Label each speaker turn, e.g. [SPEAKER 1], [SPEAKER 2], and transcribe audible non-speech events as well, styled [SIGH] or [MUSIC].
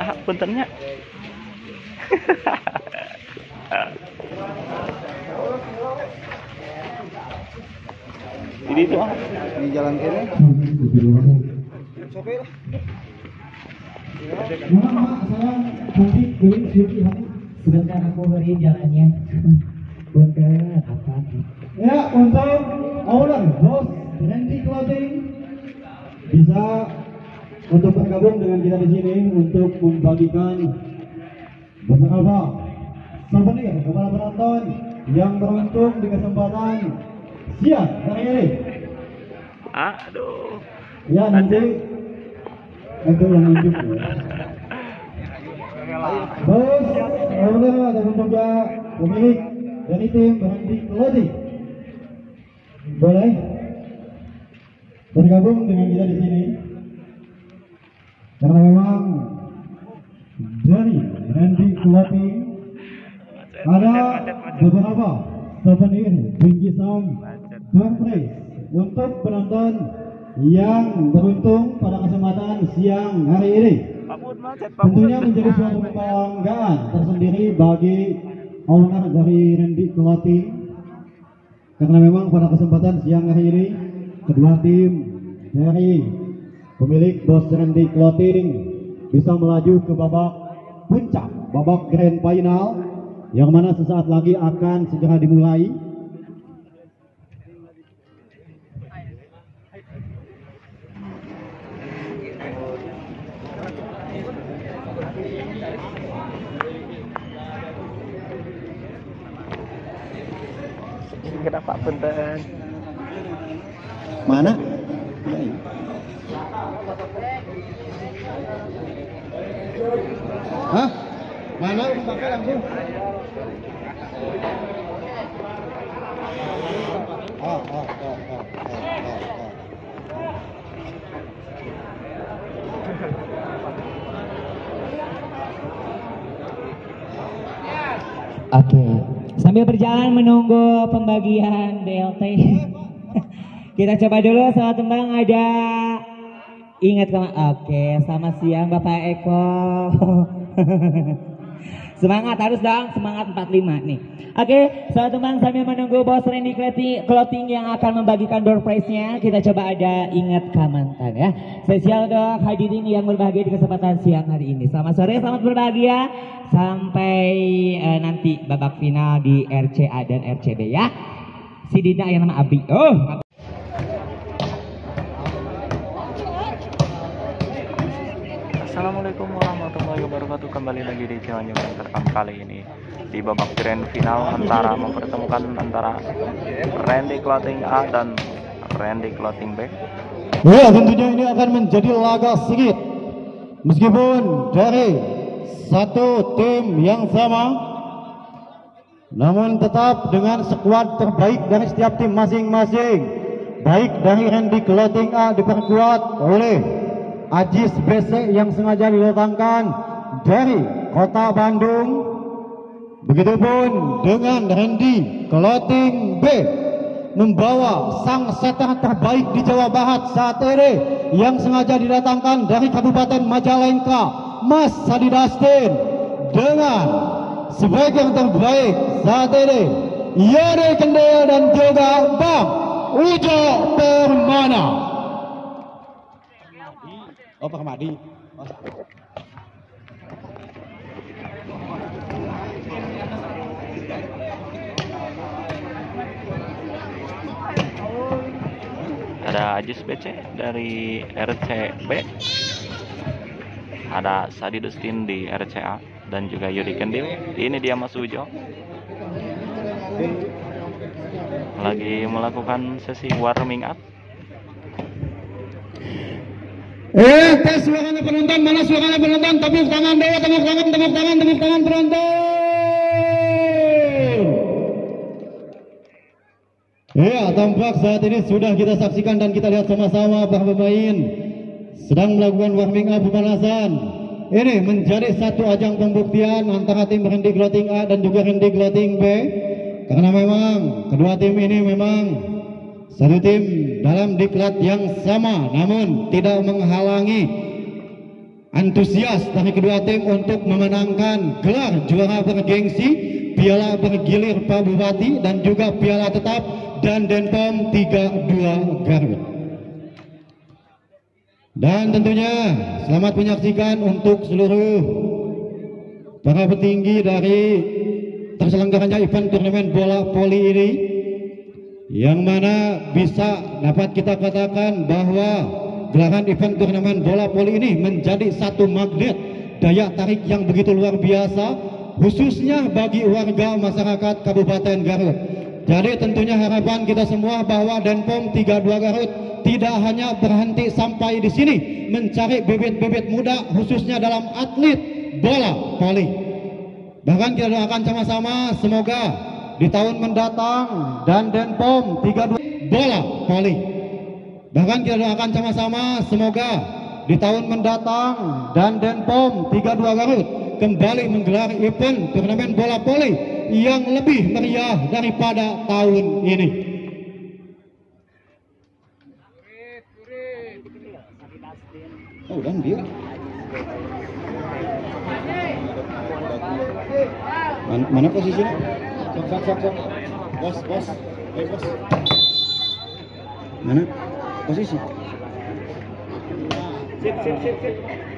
[SPEAKER 1] ah puntennya ini itu ah
[SPEAKER 2] Di jalan kiri. Sopir.
[SPEAKER 3] Sebentar aku beri jalannya. [LAUGHS] Apa?
[SPEAKER 4] Ya, untuk bisa untuk bergabung dengan kita di sini untuk membagikan beberapa souvenir kepada penonton yang beruntung di kesempatan siang hari ini.
[SPEAKER 1] aduh.
[SPEAKER 4] Ya nanti itu yang unjuk. Bos, owner ataupun juga pemilik dari tim Randy Clothing boleh bergabung dengan kita di sini karena memang dari Randy Clothing ada beberapa souvenir bingkisan prize untuk penonton yang beruntung pada kesempatan siang hari ini. Tentunya menjadi suatu kebanggaan tersendiri bagi owner dari Randy Clothing karena memang pada kesempatan siang hari ini kedua tim dari pemilik bos Randy Clothing bisa melaju ke babak puncak, babak grand final yang mana sesaat lagi akan segera dimulai.
[SPEAKER 1] kenapa punten
[SPEAKER 4] Mana? Hah? Mana pakai langsung? Oh, oh, oh, oh, oh, oh.
[SPEAKER 3] Oke, sambil berjalan menunggu pembagian BLT. [LAUGHS] Kita coba dulu soal tembang ada ingat kema Oke, selamat siang Bapak Eko. [LAUGHS] semangat harus dong, semangat 45 nih. Oke, soal tembang sambil menunggu bos Randy Clothing- yang akan membagikan door prize-nya, kita coba ada ingat kamantan ya. Spesial dok hadirin yang berbahagia di kesempatan siang hari ini. Selamat sore, selamat berbahagia sampai eh, nanti babak final di RCA dan RCB ya. Si Dina yang nama Abi. Oh,
[SPEAKER 1] Assalamualaikum warahmatullahi wabarakatuh Kembali lagi di Cianjur Terekam kali ini Di babak grand final antara Mempertemukan antara Randy Clothing A dan Randy Clothing B
[SPEAKER 4] Ya, tentunya ini akan menjadi laga sengit. Meskipun dari satu tim yang sama, namun tetap dengan skuad terbaik dari setiap tim masing-masing. Baik dari Randy Clothing A diperkuat oleh Ajis BC yang sengaja didatangkan dari kota Bandung. Begitupun dengan Randy Clothing B membawa sang setter terbaik di Jawa Barat saat ini yang sengaja didatangkan dari Kabupaten Majalengka, Mas Sadi Dastin dengan sebagai yang terbaik saat ini Yori Kendel dan juga Bang Ujo Permana. Oh Permadi. Oh,
[SPEAKER 1] Ada Ajis BC dari RCB Ada Sadi Dustin di RCA Dan juga Yudi Kendil. Ini dia Mas Ujo. Lagi melakukan sesi warming up
[SPEAKER 4] Eh, tes suaranya penonton, mana suaranya penonton? Tepuk tangan dulu, tepuk tangan, tepuk tangan, tepuk tangan penonton. Ya, tampak saat ini sudah kita saksikan dan kita lihat sama-sama para pemain sedang melakukan warming up pemanasan. Ini menjadi satu ajang pembuktian antara tim Randy Clothing A dan juga Randy Clothing B. Karena memang kedua tim ini memang satu tim dalam diklat yang sama namun tidak menghalangi antusias dari kedua tim untuk memenangkan gelar juara bergengsi piala bergilir Pak Bupati dan juga piala tetap dan Denpom 32 Garut. Dan tentunya selamat menyaksikan untuk seluruh para petinggi dari terselenggaranya event turnamen bola voli ini yang mana bisa dapat kita katakan bahwa gelaran event turnamen bola voli ini menjadi satu magnet daya tarik yang begitu luar biasa khususnya bagi warga masyarakat Kabupaten Garut. Jadi tentunya harapan kita semua bahwa Denpom 32 Garut tidak hanya berhenti sampai di sini mencari bibit-bibit muda khususnya dalam atlet bola voli. Bahkan kita doakan sama-sama semoga di tahun mendatang dan Denpom 32 bola voli. Bahkan kita doakan sama-sama semoga di tahun mendatang dan Denpom 32 Garut kembali menggelar event turnamen bola voli yang lebih meriah daripada tahun ini. Oh, dan dia. Mana, mana posisinya? Komm, komm, komm, komm. Was, was? Hey, was? Nein, nein.
[SPEAKER 3] Was ist sie? Zip, zip, zip, zip.